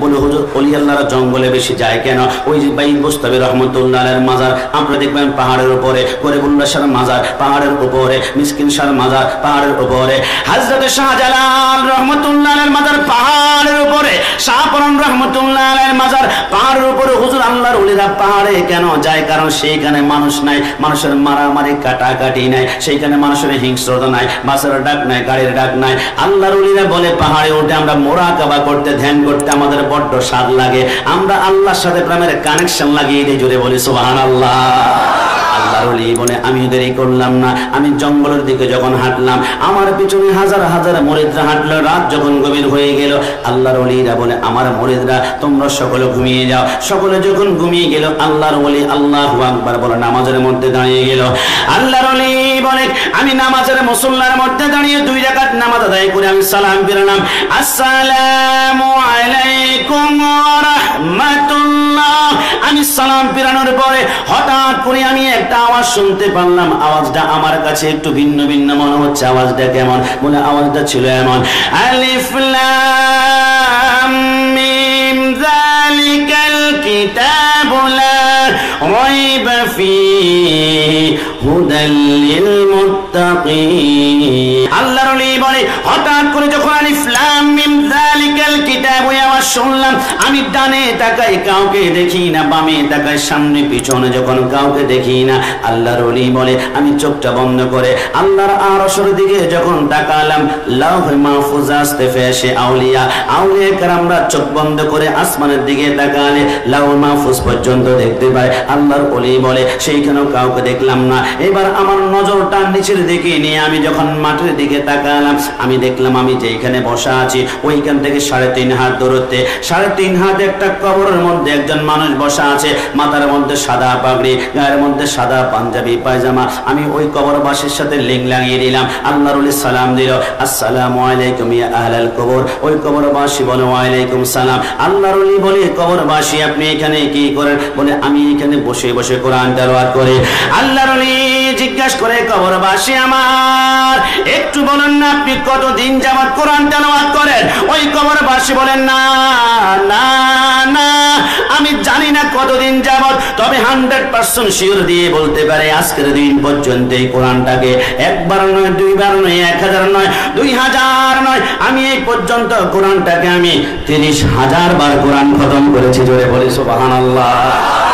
বলে, হুজুর অলি আল্লাহরা জঙ্গলে বেশি যায় কেন? ওই যে বাইদ মুস্তাবি রহমতুল্লাহের মাজার আপনারা দেখবেন পাহাড়ের উপরে গরিবুল্লাহ শাহ মাজার, পাহাড়ের উপরে, মিসকিন শাহ মাজার, পাহাড়ের উপরে। হাজরতে শাহজালাল রহমতুল্লাহের মাজার পাহাড়ের উপরে শাহপরম রহমতুল্লাহের মাজার পাহাড়ের উপরে। হুজুর, আল্লাহর অলিরা পাহাড়ে কেন যায়? কারণ সেইখানে মানুষ নাই, মানুষের মারামারি কাটাকাটি নাই, সেইখানে মানুষের হিংস্রতা নাই, বাসের ডাক নাই, গাড়ির ডাক নাই। আল্লাহর অলিরা বলে, পাহাড়ে উঠে আমরা মোরাকাবা করতে, ধ্যান করতে আমাদের বড্ড স্বাদ লাগে। আমরা আল্লাহর সাথে প্রেমের কানেকশন লাগিয়ে দিয়ে জুড়ে বলি সুবহান আল্লাহ আমি দেরি করলাম না। আমি জঙ্গলের দিকে যখন হাঁটলাম, আমার পিছনে হাজার হাজার মরিদরা হাঁটলো। রাত যখন গভীর হয়ে গেল, আল্লাহর অলিরা বলে, আমার মরিদরা, তোমরা সকলে ঘুমিয়ে যাও। সকলে যখন ঘুমিয়ে গেল, আল্লাহর অলি আল্লাহ আকবার বলে, নামাজের মধ্যে দাঁড়িয়ে গেল। আল্লাহর বলে আমি নামাজের মুসল্লার মধ্যে দাঁড়িয়ে দুই রাকাত নামাজ আদায় করে, আমি সালাম ফিরালাম আসসালামু আলাইকুম ওয়া আমি সালাম ফিরানোর পরে হঠাৎ করে আমি একটা আওয়াজ শুনতে পারলাম। আওয়াজটা আমার কাছে একটু ভিন্ন ভিন্ন মনে হচ্ছে। আওয়াজটা কেমন? বলে আওয়াজটা ছিল এমন। আলিফ লাম মিম আল্লাহর বলে আমি চোখটা বন্ধ করে আল্লাহর আরশের দিকে যখন তাকালাম, লাউহ মাহফুজ আসতে ফেসে আউলিয়া আউলিয়া কারামরা চোখ বন্ধ করে আসমানের দিকে তাকালে লাউহ মাহফুজ পর্যন্ত দেখতে পায়। আল্লাহর ওলি বলে, সেইখানেও কাউকে দেখলাম না এবার আমার নজরটা নিচের দিকে নিয়ে আমি যখন মাটির দিকে তাকালাম, আমি দেখলাম আমি যেখানে বসা আছি, ওইখান থেকে সাড়ে তিন হাত দূরত্বে। সাড়ে তিন হাত একটা কবরের মধ্যে একজন মানুষ বসা আছে, মাথার মধ্যে সাদা পাগড়ি, গায়ের মধ্যে সাদা পাঞ্জাবি, পায়জামা। আমি ওই কবরবাসীর সাথে লিং লাগিয়ে দিলাম আল্লাহর সালাম দিল, আসসালামু আলাইকুম ইয়া আহলাল কবর। ওই কবরবাসী বলে, ওয়ালাইকুম সালাম। আল্লাহর ওলি বলে, কবরবাসী, আপনি এখানে কি করেন? বলে, আমি এখানে বসে বসে কোরআন তেলাওয়াত করি। আল্লাহর ওলি জিজ্ঞাসা করে, কবরবাসী আমার, একটু বলেন না আপনি কতদিন যাবত কোরআন তেলাওয়াত করেন? ওই কবরবাসী বলেন, না না না, আমি জানি না কতদিন যাবত তবে হান্ড্রেড পার্সেন্ট শিওর দিয়ে বলতে পারে, আজকের দিন পর্যন্ত এই কোরআনটাকে একবার নয়, দুইবার নয়, এক হাজার নয়, দুই হাজার নয়, আমি এই পর্যন্ত কোরআনটাকে আমি তিরিশ হাজার বার কোরআন খতম করেছি, জোরে বলি সুবাহান আল্লাহ